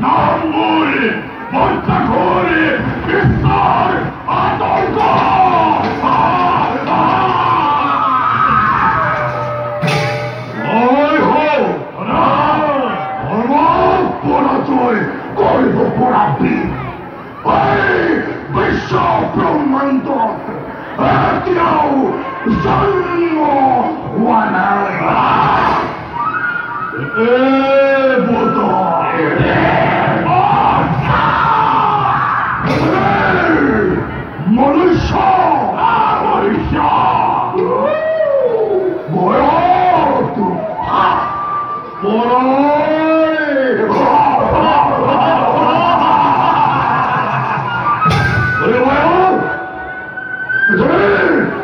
Naumuri, Montaguri, Isar, Adolgo! Corvo por abrir! Ei, bicho promando! Adiós! Zango! Guanara! Ei! Eh,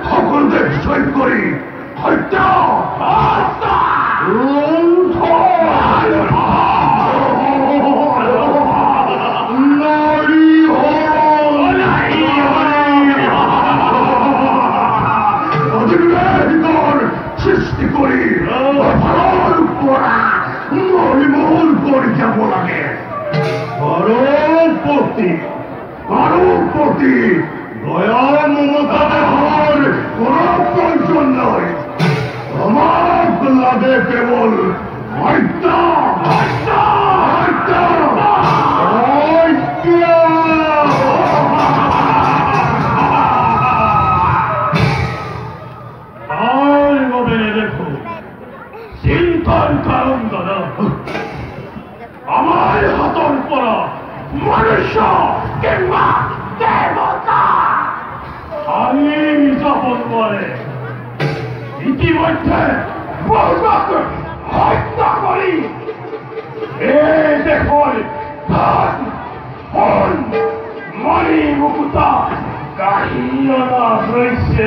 সকলকে বিষয় করি। হত্যা সৃষ্টি করি। ভালোর পড়া মহিমূল করে যাব লাগে কারোর প্রতি দয়া মমতা প্রয়োজন নয় আমার লাগে কেবল হত্যা হত্যা চিন্তার কারণ দাদা। আমার হাতর পরা মনুষ্য কিংবা দেবতা আমি যাপন করে ইতিমধ্যে বহুলোক হত্যা করি এই দেখুন ধন ফল মণি মুকুতা কাহিয়া রয়েছে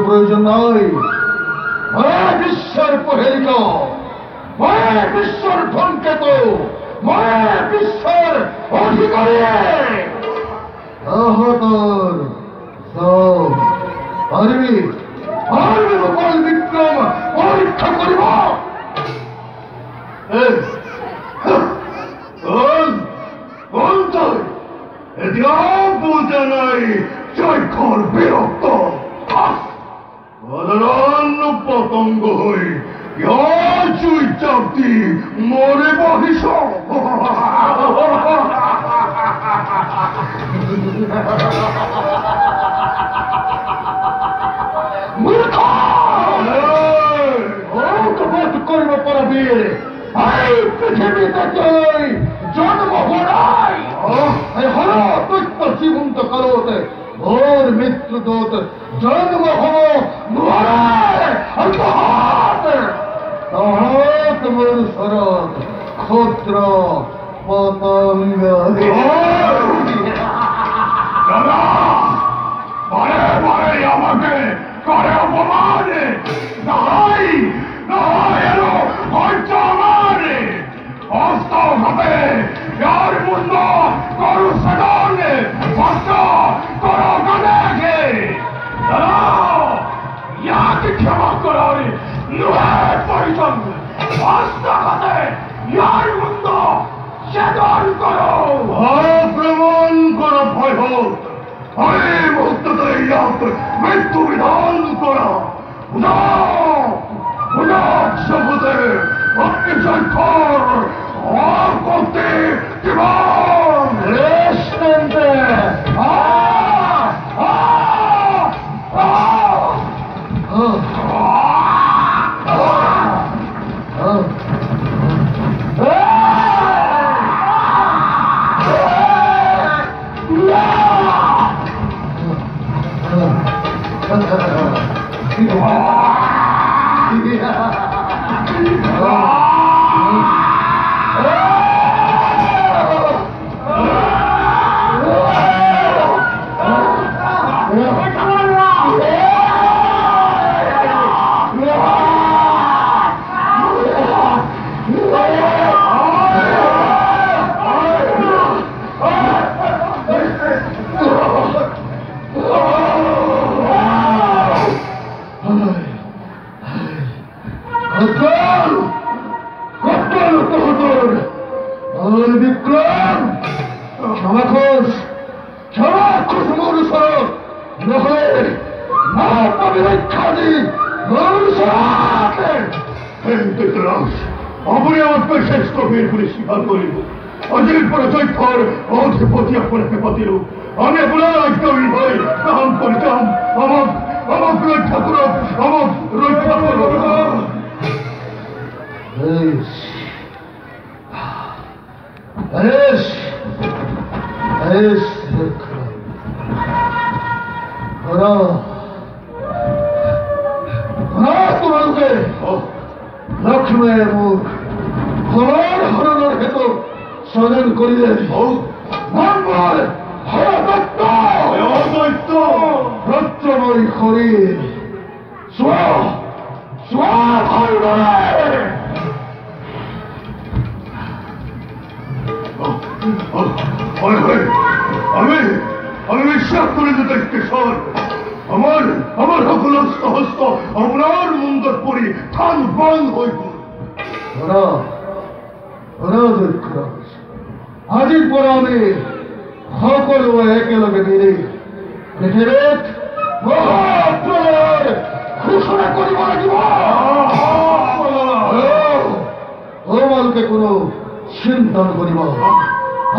প্রয়োজন নয় ময় বিশ্বের প্রহেলিক ময় বিশ্বর ধনকেত ময় বিশ্বের অধিকারী আহতর সব পারবি আর গোপাল বিক্রম পরীক্ষা করিব এতিয়াও বুঝে নাই জয়খর বিরক্ত অনন্য পতঙ্গ হই চুই চাপতি মরে বহিস মোর শরৎ ক্ষুদ্র পতঙ্গ। বারে বারে আমাকে করে অপমান নাই নাই এলো হয়তো আমার। অস্ত হবে দাদা ইয়াকে ক্ষমা করো নুহে পরিজন হবে यार মুন্ড সেদন করো। আক্রমণ করো ভয় আমি মুক্ততে ইয়াক মৃত্যু বিধান করা। বুঝাও বুঝাও শপথে আপনি সরকার আর অকাল কপাল তোর আর বিক্রম খোঁজ মোর সরব নহলে না পাবি রক্ষাদি মোর সরাতে ধৃতরাজ আমার শেষ কবির বলে স্বীকার করিব। অজির পরে চৈথর অধিপতি আপনাকে পাতিল আমি আপনার আজ্ঞাবী স্মরণ করিলে মঙ্গল হরদত্ত দৈত্য রত্নময় শরীর স্ব স্ব ধর্মের হয় হয় আমি আমি বিশ্বাস করে যে দেখতে সর। আমার আমার সকল হস্ত আপনার মুন্দর পরি থান বন্ধ হইব। ওরা পর আমি সকলো একেলগে মিলি পৃথিবীত মহাপ্রলয় ঘোষণা কৰিব লাগিব। তোমালোকে কোনো চিন্তা নকৰিব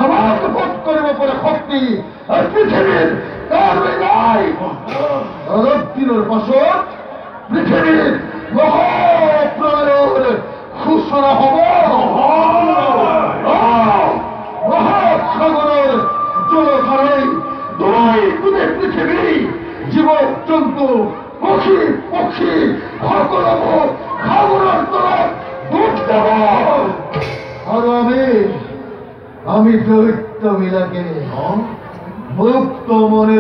আমাক বধ কৰিব পৰা শক্তি এই পৃথিৱীৰ কাৰোৱে নাই। দিনৰ পাছত পৃথিৱীত মুক্ত মনে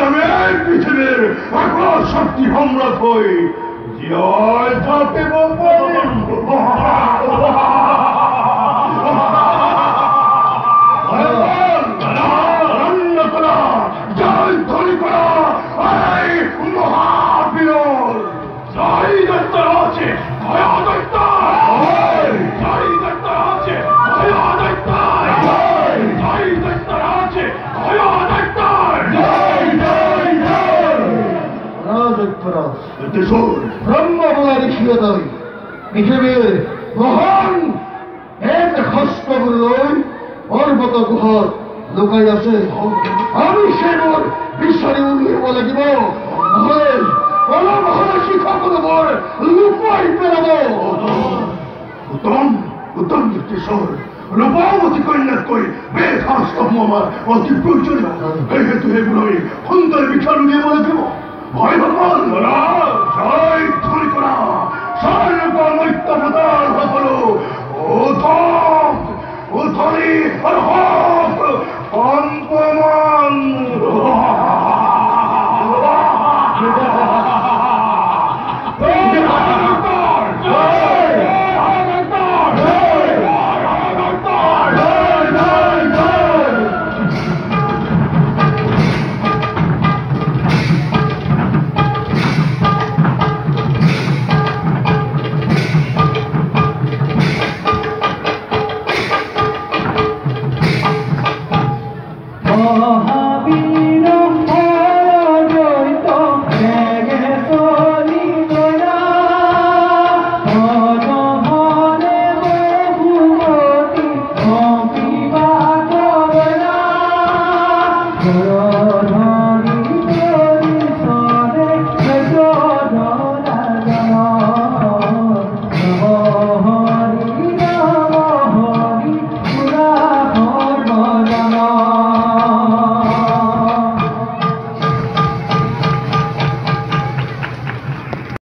আমি এই পৃথিবীর একলা শক্তি সম্রাট হই। জয় থাকে বলারি পৃথিবীর মহান এক হস্তগুলৈ পৰ্বত গুহত লুকাই আছে। আমি সে মোর বিশ্বারে উল্লেখ বলে দিব শিক্ষক লুকাই উত্তম উত্তম কিশোর রূপাবতী কই বেদ আমার অতি প্রয়োজনীয়। এই হেতু এগুলোই সুন্দর বিচার নিয়ে বলে দেব। ভয়